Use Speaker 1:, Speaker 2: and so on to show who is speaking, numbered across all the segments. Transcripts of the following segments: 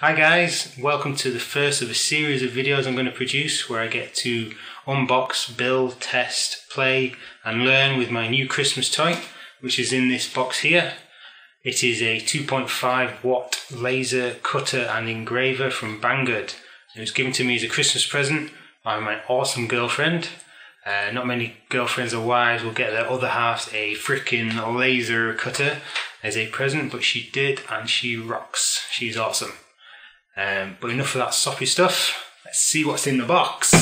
Speaker 1: Hi guys, welcome to the first of a series of videos I'm going to produce where I get to unbox, build, test, play and learn with my new Christmas toy which is in this box here. It is a 2.5 watt laser cutter and engraver from Banggood. It was given to me as a Christmas present by my awesome girlfriend. Uh, not many girlfriends or wives will get their other halves a freaking laser cutter as a present, but she did and she rocks. She's awesome. Um, but enough of that soppy stuff. Let's see what's in the box.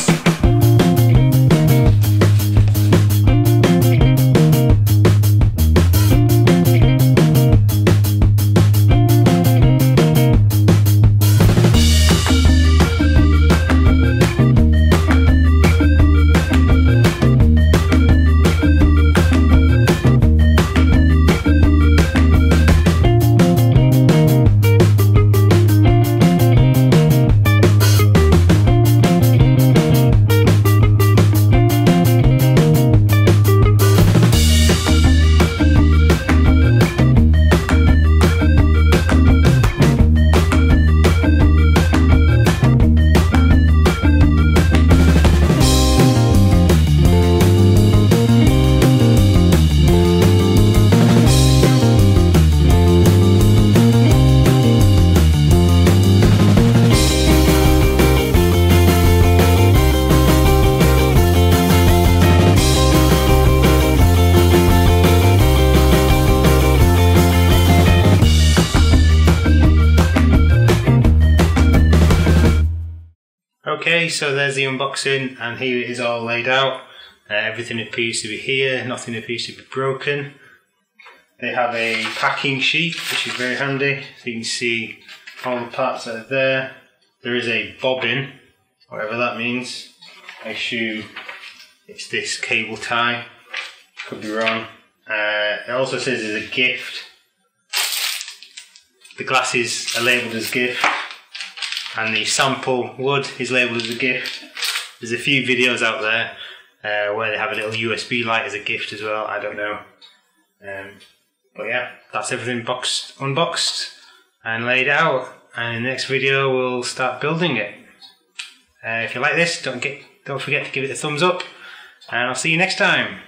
Speaker 1: Okay, so there's the unboxing, and here it is all laid out. Uh, everything appears to be here, nothing appears to be broken. They have a packing sheet, which is very handy, so you can see all the parts that are there. There is a bobbin, whatever that means. I assume it's this cable tie, could be wrong. Uh, it also says it's a gift. The glasses are labelled as gift and the sample wood is labelled as a gift. There's a few videos out there uh, where they have a little USB light as a gift as well. I don't know. Um, but yeah, that's everything boxed, unboxed and laid out. And in the next video, we'll start building it. Uh, if you like this, don't get, don't forget to give it a thumbs up, and I'll see you next time.